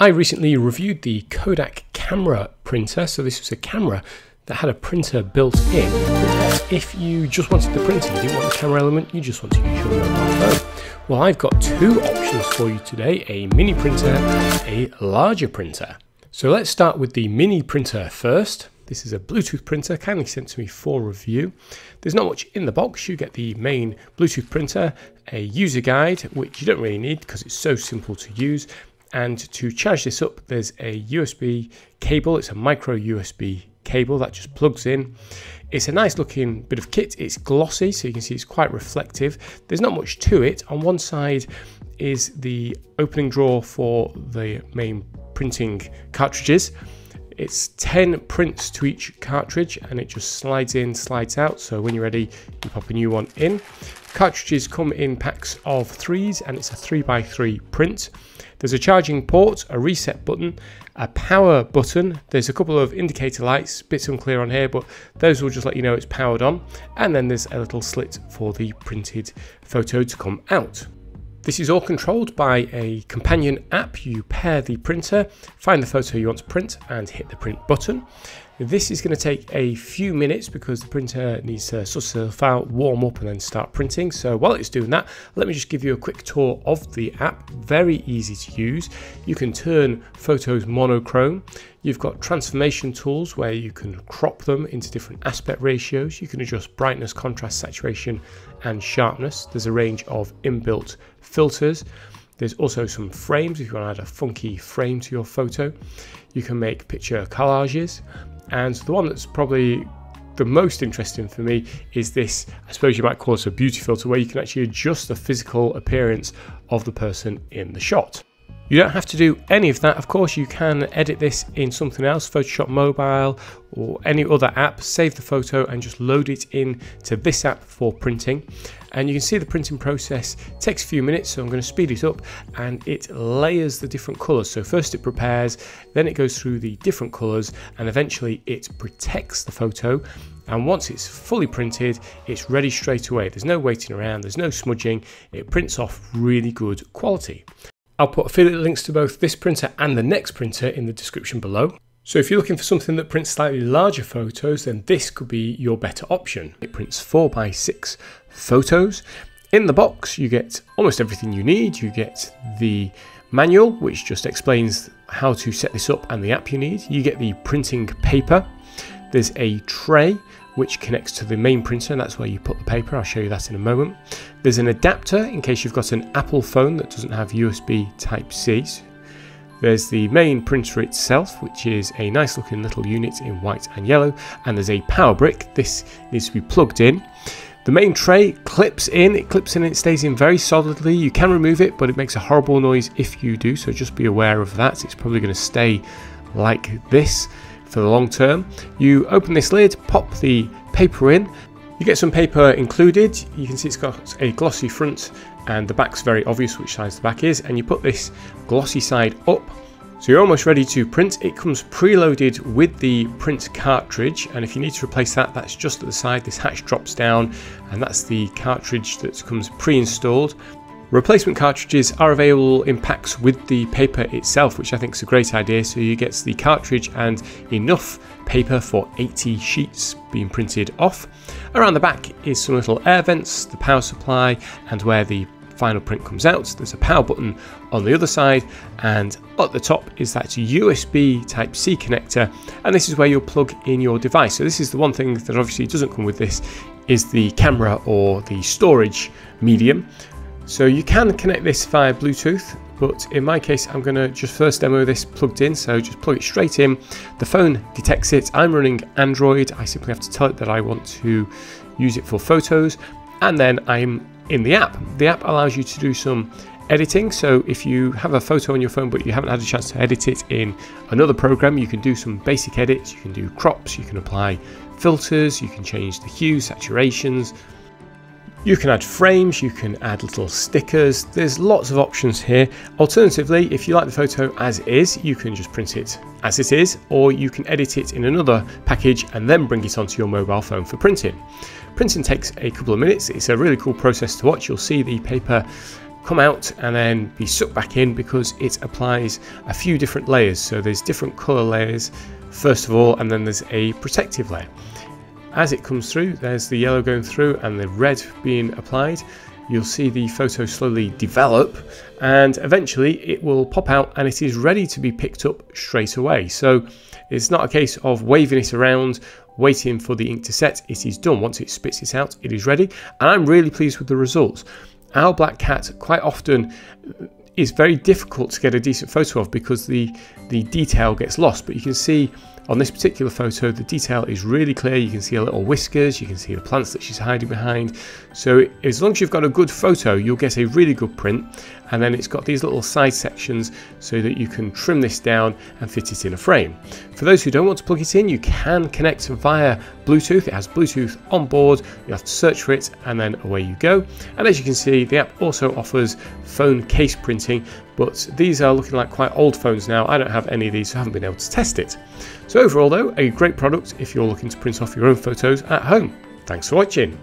I recently reviewed the Kodak camera printer. So this was a camera that had a printer built in. If you just wanted the printer, you didn't want the camera element, you just want to use your mobile phone. Well, I've got two options for you today, a mini printer, and a larger printer. So let's start with the mini printer first. This is a Bluetooth printer kindly sent to me for review. There's not much in the box. You get the main Bluetooth printer, a user guide, which you don't really need because it's so simple to use. And to charge this up, there's a USB cable. It's a micro USB cable that just plugs in. It's a nice looking bit of kit. It's glossy, so you can see it's quite reflective. There's not much to it. On one side is the opening drawer for the main printing cartridges. It's 10 prints to each cartridge and it just slides in, slides out. So when you're ready, you pop a new one in. Cartridges come in packs of threes and it's a three by three print. There's a charging port, a reset button, a power button. There's a couple of indicator lights, bits unclear on here, but those will just let you know it's powered on. And then there's a little slit for the printed photo to come out. This is all controlled by a companion app. You pair the printer, find the photo you want to print and hit the print button. This is going to take a few minutes because the printer needs to sort itself out, warm up and then start printing. So while it's doing that, let me just give you a quick tour of the app. Very easy to use. You can turn photos monochrome. You've got transformation tools where you can crop them into different aspect ratios. You can adjust brightness, contrast, saturation and sharpness. There's a range of inbuilt filters. There's also some frames if you want to add a funky frame to your photo. You can make picture collages and the one that's probably the most interesting for me is this, I suppose you might call it a beauty filter, where you can actually adjust the physical appearance of the person in the shot. You don't have to do any of that. Of course, you can edit this in something else, Photoshop Mobile or any other app, save the photo and just load it in to this app for printing. And you can see the printing process takes a few minutes, so I'm going to speed it up and it layers the different colors. So first it prepares, then it goes through the different colors and eventually it protects the photo and once it's fully printed it's ready straight away there's no waiting around there's no smudging it prints off really good quality I'll put affiliate links to both this printer and the next printer in the description below. So if you're looking for something that prints slightly larger photos, then this could be your better option. It prints 4x6 photos. In the box, you get almost everything you need. You get the manual, which just explains how to set this up and the app you need. You get the printing paper. There's a tray which connects to the main printer and that's where you put the paper. I'll show you that in a moment. There's an adapter in case you've got an Apple phone that doesn't have USB Type-C. There's the main printer itself, which is a nice looking little unit in white and yellow, and there's a power brick. This needs to be plugged in. The main tray clips in, it clips in, it stays in very solidly. You can remove it, but it makes a horrible noise if you do, so just be aware of that. It's probably going to stay like this for the long term. You open this lid, pop the paper in. You get some paper included. You can see it's got a glossy front and the back's very obvious which side the back is. And you put this glossy side up. So you're almost ready to print. It comes preloaded with the print cartridge. And if you need to replace that, that's just at the side. This hatch drops down and that's the cartridge that comes pre-installed. Replacement cartridges are available in packs with the paper itself, which I think is a great idea. So you get the cartridge and enough paper for 80 sheets being printed off. Around the back is some little air vents, the power supply, and where the final print comes out. There's a power button on the other side, and at the top is that USB Type C connector, and this is where you'll plug in your device. So this is the one thing that obviously doesn't come with this is the camera or the storage medium. So you can connect this via Bluetooth, but in my case, I'm gonna just first demo this plugged in. So just plug it straight in. The phone detects it. I'm running Android. I simply have to tell it that I want to use it for photos. And then I'm in the app. The app allows you to do some editing. So if you have a photo on your phone, but you haven't had a chance to edit it in another program, you can do some basic edits. You can do crops, you can apply filters, you can change the hue, saturations, you can add frames, you can add little stickers, there's lots of options here. Alternatively, if you like the photo as is, you can just print it as it is, or you can edit it in another package and then bring it onto your mobile phone for printing. Printing takes a couple of minutes, it's a really cool process to watch. You'll see the paper come out and then be sucked back in because it applies a few different layers. So there's different color layers first of all, and then there's a protective layer. As it comes through, there's the yellow going through and the red being applied. You'll see the photo slowly develop and eventually it will pop out and it is ready to be picked up straight away. So it's not a case of waving it around, waiting for the ink to set. It is done. Once it spits it out, it is ready. And I'm really pleased with the results. Our Black Cat quite often is very difficult to get a decent photo of because the, the detail gets lost. But you can see on this particular photo, the detail is really clear. You can see a little whiskers, you can see the plants that she's hiding behind. So as long as you've got a good photo, you'll get a really good print. And then it's got these little side sections so that you can trim this down and fit it in a frame. For those who don't want to plug it in, you can connect via Bluetooth. It has Bluetooth on board. You have to search for it and then away you go. And as you can see, the app also offers phone case printing, but these are looking like quite old phones now. I don't have any of these, so I haven't been able to test it. Overall though, a great product if you're looking to print off your own photos at home. Thanks for watching.